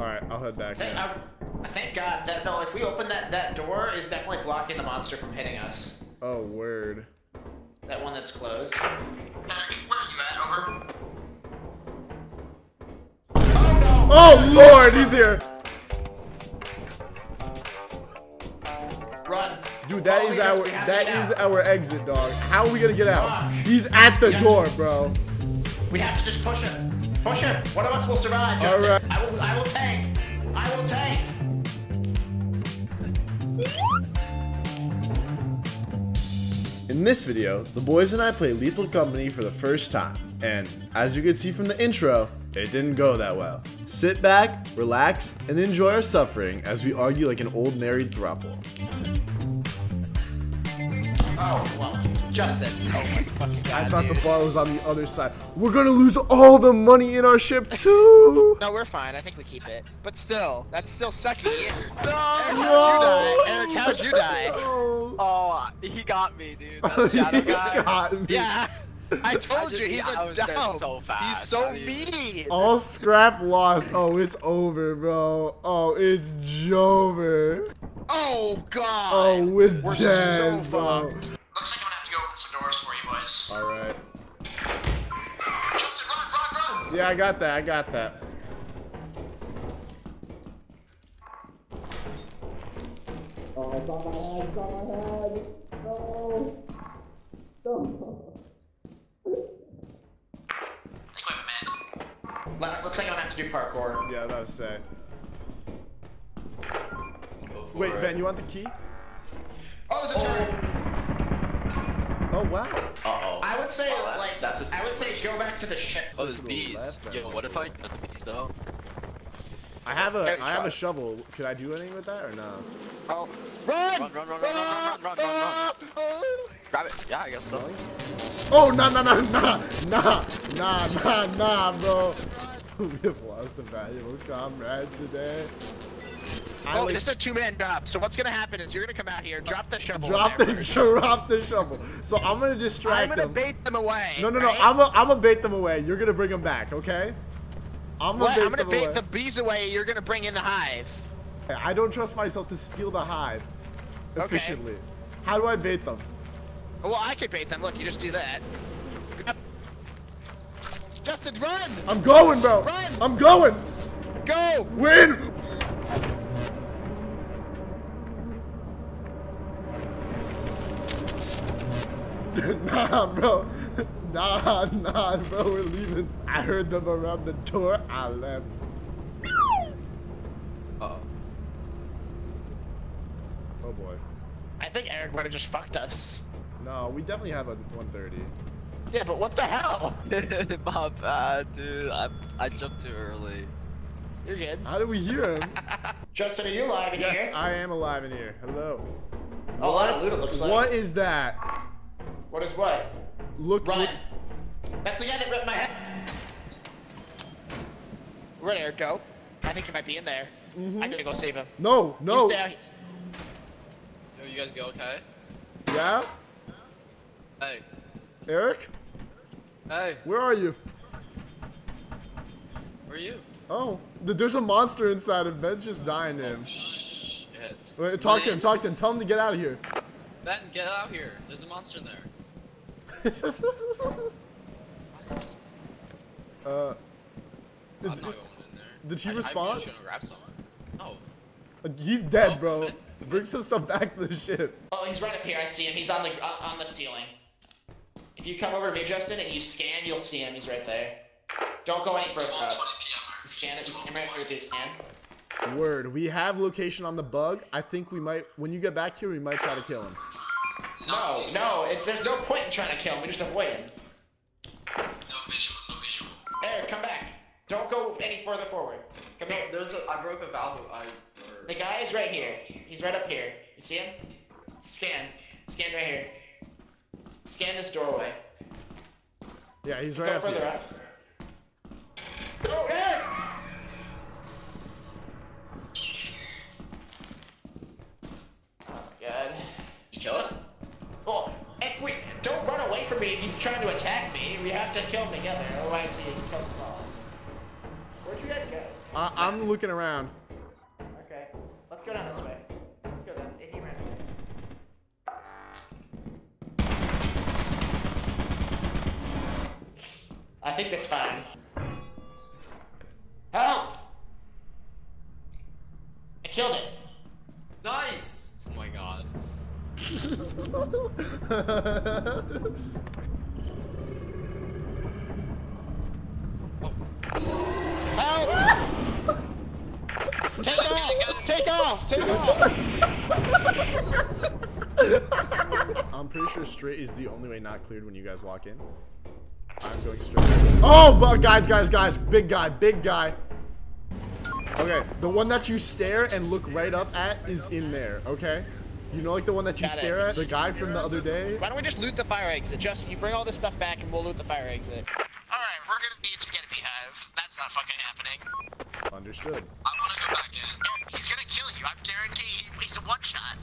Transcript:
All right, I'll head back. Thank, now. I, thank God that no, if we open that that door, is definitely blocking the monster from hitting us. Oh, word. That one that's closed. Where are you at? Over. Oh no! Oh lord, he's here. Run! Dude, that Oh, is our we have to that get uh, is out. our exit, dog. How are we gonna get out? Come. He's at the Yeah. door, bro. We have to just push him. Push him. One of us will survive. All Justin. right. I will. I will tank. I will tank. In this video, the boys and I play Lethal Company for the first time, and as you can see from the intro, it didn't go that well. Sit back, relax, and enjoy our suffering as we argue like an old married throuple. Oh well, Justin. Oh my god. I thought dude. the bar was on the other side. We're gonna lose all the money in our ship too! No, we're fine. I think we keep it. But still, that's still sucky. Eric, No! how'd you die? Eric, how'd you die? No. Oh, he got me, dude. That shadow You guy. got me. Yeah. I told just- you, he's I a was there dumb. so He's so I didn't mean. All scrap lost. Oh, it's over, bro. Oh, it's Jover. Oh god. Oh, we're, We're dead, so bro. fucked. Yeah, I got that. I got that. Oh, it's on my head. It's on my head. No. No. Equipment. Looks like I'm gonna have to do parkour. Yeah, I was about to say. Wait, it. Ben, you want the key? Oh, there's a turret. Oh. Oh, wow. Uh-oh. I would say, Oh, like, that's a I would say go back to the ship. Oh, there's bees. Yo, right? what if I got the bees though? I have a Okay, I have a shovel. Could I do anything with that or no? Oh. Run! Run, run, run, run, run, run, run, run, run. Grab it. Yeah, I guess so. Oh, nah, nah, nah, nah, nah, nah, nah, nah, bro. we have lost a valuable comrade today. Oh, this is a two-man job. So what's gonna happen is you're gonna come out here, drop the shovel. drop the first. drop the shovel. So I'm gonna distract I'm distract gonna them. bait them away. No, no, no. right? I'm gonna I'm gonna bait them away. You're gonna bring them back, okay? I'm gonna What? bait I'm gonna bait away. the bees away. You're gonna bring in the hive. I don't trust myself to steal the hive efficiently. Okay. How do I bait them? Well, I could bait them. Look, you just do that. Justin, run! I'm going, bro. Run! I'm going. Go! Win. nah, bro. Nah, nah, bro. We're leaving. I heard them around the door. I left. Uh-oh. Oh boy. I think Eric might have just fucked us. No, we definitely have a 130. Yeah, but what the hell? My bad, dude. I I jumped too early. You're good. How did we hear him? Justin, are you alive in yes, here? I am alive in here. Hello. Oh, a lot of looks like. What is that? What is what? Look. Run. look That's the guy that ripped my head. Where'd Eric go? I think he might be in there. Mm-hmm. I gotta go save him. no, no. He's down. Yo, you guys go okay? Yeah, Hey, Eric, hey, where are you? where are you? Oh, there's a monster inside of Ben's just dying to him. Shit. Wait, talk to him, talk to him. Tell him to get out of here. Ben, get out of here. There's a monster in there. uh, I'm not going in there. did he I, respond? I'm just gonna grab someone. No. he's dead, Oh, bro. Ben. Bring some stuff back to the ship. Oh, he's right up here. I see him. He's on the uh, on the ceiling. If you come over to me, Justin, and you scan, you'll see him. He's right there. Don't go any further up. Scan it. You scan right through the scan. Word. We have location on the bug. I think we might. When you get back here, we might try to kill him. No, no. It, there's no point in trying to kill him. We just avoid him. No visual, no visual. Eric, come back. Don't go any further forward. Come here. There's a, I broke a valve. I, or, The guy is right here. He's right up here. You see him? Scan. Scan right here. Scan this doorway. Yeah, he's Go right up further here. up. Go, Eric! Oh, God. Did you kill it? Well, if we don't run away from me he's trying to attack me. We have to kill him together, otherwise he kills us all. Where'd you guys go? I, I'm looking around. Okay. Let's go down this way. Let's go down. He ran away. I think that's fine. Help! I killed it. Nice! Help! Take off! Take off! Take off! I'm pretty sure straight is the only way not cleared when you guys walk in. I'm going straight. Oh, but guys, guys, guys, big guy, big guy. Okay, the one that you stare and look right up at is in there. Okay, you know, like the one that you Got stare it. at, the guy from the other day. Why don't we just loot the fire exit? Justin, you bring all this stuff back, and we'll loot the fire exit. All right, we're gonna need to get a beehive. That's not fucking happening. Understood. I want to go back in. He's gonna kill you. I guarantee. He's a one shot.